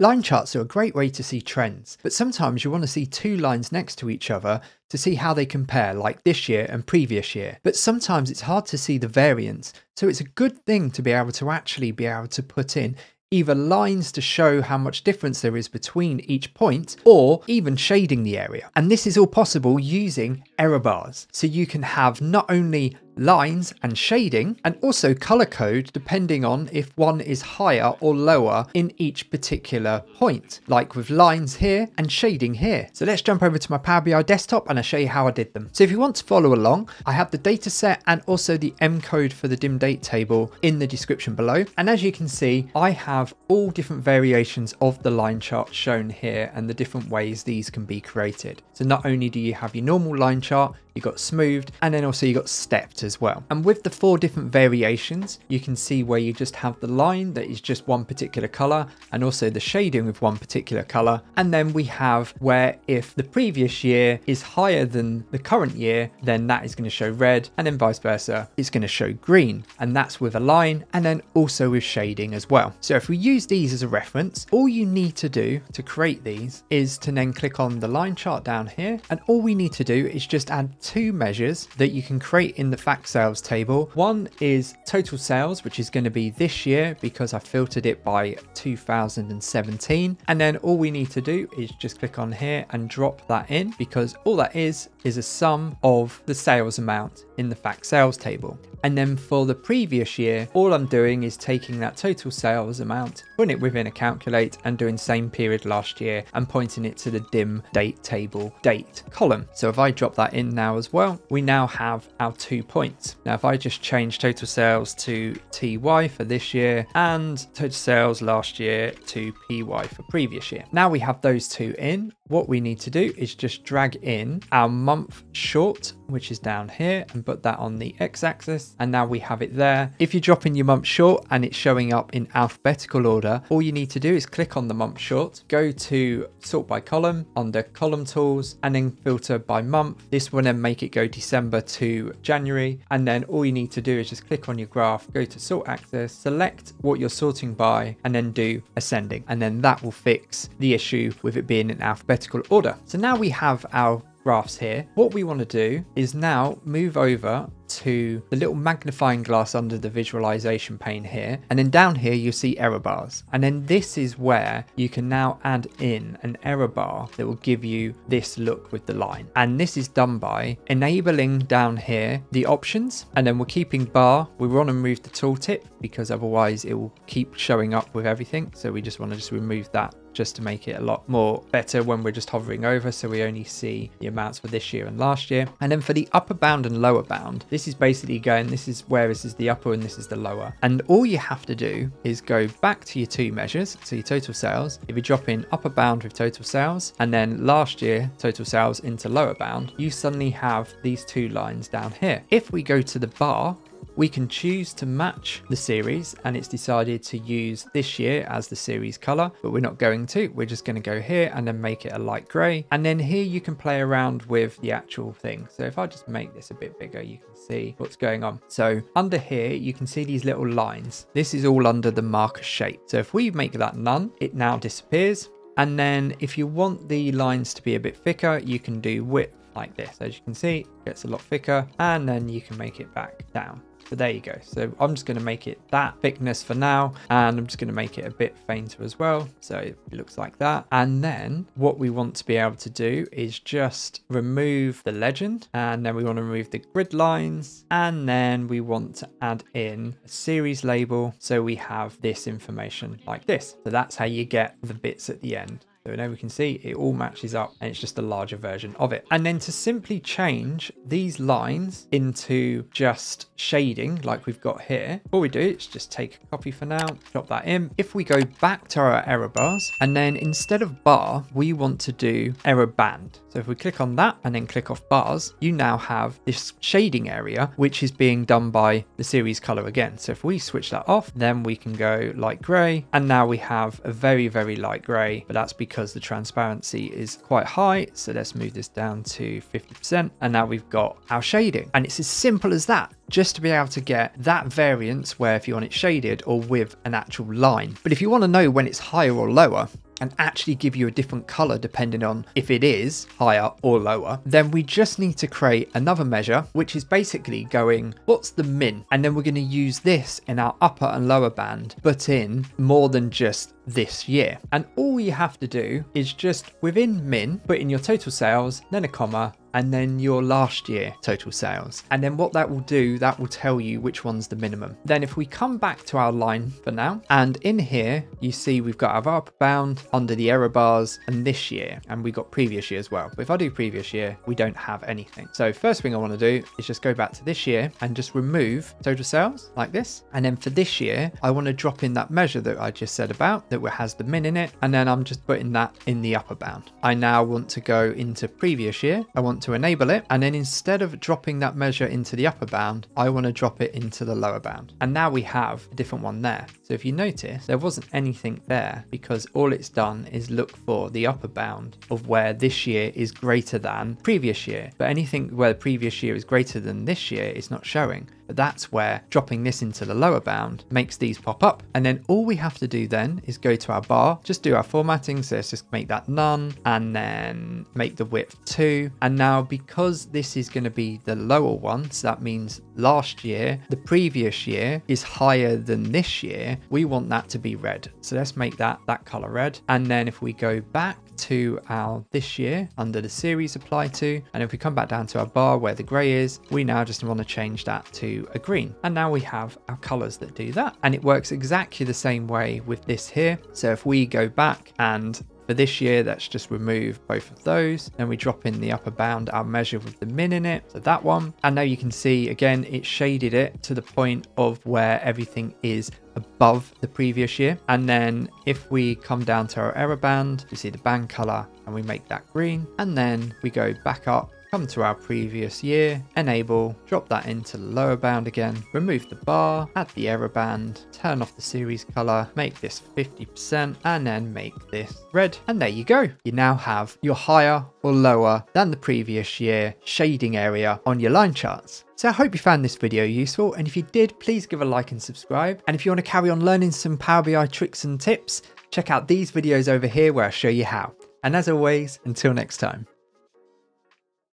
Line charts are a great way to see trends, but sometimes you want to see two lines next to each other to see how they compare, like this year and previous year. But sometimes it's hard to see the variance, so it's a good thing to be able to actually be able to put in either lines to show how much difference there is between each point or even shading the area. And this is all possible using error bars. So you can have not only lines and shading, and also color code depending on if one is higher or lower in each particular point, like with lines here and shading here. So let's jump over to my Power BI desktop and I'll show you how I did them. So if you want to follow along, I have the data set and also the M code for the dim date table in the description below. And as you can see, I have all different variations of the line chart shown here and the different ways these can be created. So not only do you have your normal line chart, you got smoothed, and then also you got stepped as well. And with the four different variations, you can see where you just have the line that is just one particular color and also the shading with one particular color. And then we have where if the previous year is higher than the current year, then that is going to show red and then vice versa, it's going to show green. And that's with a line and then also with shading as well. So if we use these as a reference, all you need to do to create these is to then click on the line chart down here. And all we need to do is just add two measures that you can create in the fact sales table. One is total sales, which is going to be this year because I filtered it by 2017. And then all we need to do is just click on here and drop that in because all that is is a sum of the sales amount in the fact sales table. And then for the previous year, all I'm doing is taking that total sales amount, putting it within a calculate and doing same period last year and pointing it to the dim date table date column. So if I drop that in now as well, we now have our two points. Now, if I just change total sales to TY for this year and total sales last year to PY for previous year. Now we have those two in. What we need to do is just drag in our month short, which is down here and put that on the x-axis. And now we have it there. If you drop in your month short and it's showing up in alphabetical order, all you need to do is click on the month short, go to sort by column under column tools and then filter by month. This will then make it go December to January. And then all you need to do is just click on your graph, go to sort axis, select what you're sorting by and then do ascending. And then that will fix the issue with it being in alphabetical order. So now we have our graphs here. What we want to do is now move over to the little magnifying glass under the visualization pane here. And then down here, you'll see error bars. And then this is where you can now add in an error bar that will give you this look with the line. And this is done by enabling down here the options. And then we're keeping bar. We want to remove the tooltip because otherwise it will keep showing up with everything. So we just want to just remove that just to make it a lot more better when we're just hovering over so we only see the amounts for this year and last year. And then for the upper bound and lower bound this is basically going this is where this is the upper and this is the lower. And all you have to do is go back to your two measures so your total sales. If you drop in upper bound with total sales and then last year total sales into lower bound you suddenly have these two lines down here. If we go to the bar we can choose to match the series and it's decided to use this year as the series color, but we're not going to. We're just going to go here and then make it a light gray. And then here you can play around with the actual thing. So if I just make this a bit bigger, you can see what's going on. So under here, you can see these little lines. This is all under the marker shape. So if we make that none, it now disappears. And then if you want the lines to be a bit thicker, you can do width like this. As you can see, it gets a lot thicker and then you can make it back down. So there you go. So I'm just going to make it that thickness for now. And I'm just going to make it a bit fainter as well. So it looks like that. And then what we want to be able to do is just remove the legend. And then we want to remove the grid lines. And then we want to add in a series label. So we have this information like this. So that's how you get the bits at the end. So now we can see it all matches up and it's just a larger version of it. And then to simply change these lines into just shading like we've got here, all we do is just take a copy for now, drop that in. If we go back to our error bars and then instead of bar, we want to do error band. So if we click on that and then click off bars, you now have this shading area, which is being done by the series color again. So if we switch that off, then we can go light gray. And now we have a very, very light gray, but that's because because the transparency is quite high. So let's move this down to 50%. And now we've got our shading. And it's as simple as that just to be able to get that variance where if you want it shaded or with an actual line. But if you want to know when it's higher or lower, and actually give you a different color depending on if it is higher or lower, then we just need to create another measure, which is basically going, what's the min? And then we're going to use this in our upper and lower band, but in more than just this year. And all you have to do is just within min, put in your total sales, then a comma, and then your last year total sales. And then what that will do, that will tell you which one's the minimum. Then if we come back to our line for now, and in here, you see we've got our upper bound under the error bars and this year, and we got previous year as well. But if I do previous year, we don't have anything. So first thing I want to do is just go back to this year and just remove total sales like this. And then for this year, I want to drop in that measure that I just said about that has the min in it. And then I'm just putting that in the upper bound. I now want to go into previous year. I want to enable it. And then instead of dropping that measure into the upper bound, I want to drop it into the lower bound. And now we have a different one there. So if you notice, there wasn't anything there because all it's done is look for the upper bound of where this year is greater than previous year. But anything where the previous year is greater than this year is not showing. But that's where dropping this into the lower bound makes these pop up. And then all we have to do then is go to our bar, just do our formatting. So let's just make that none and then make the width two. And now because this is going to be the lower one, so that means last year, the previous year is higher than this year, we want that to be red. So let's make that that color red. And then if we go back to our this year under the series apply to, and if we come back down to our bar where the gray is, we now just want to change that to a green. And now we have our colors that do that. And it works exactly the same way with this here. So if we go back and for this year, let's just remove both of those. Then we drop in the upper bound, our measure with the min in it. So that one. And now you can see, again, it shaded it to the point of where everything is above the previous year. And then if we come down to our error band, you see the band color and we make that green. And then we go back up come to our previous year, enable, drop that into the lower bound again, remove the bar, add the error band, turn off the series color, make this 50%, and then make this red. And there you go. You now have your higher or lower than the previous year shading area on your line charts. So I hope you found this video useful and if you did please give a like and subscribe and if you want to carry on learning some Power BI tricks and tips check out these videos over here where I show you how. And as always until next time.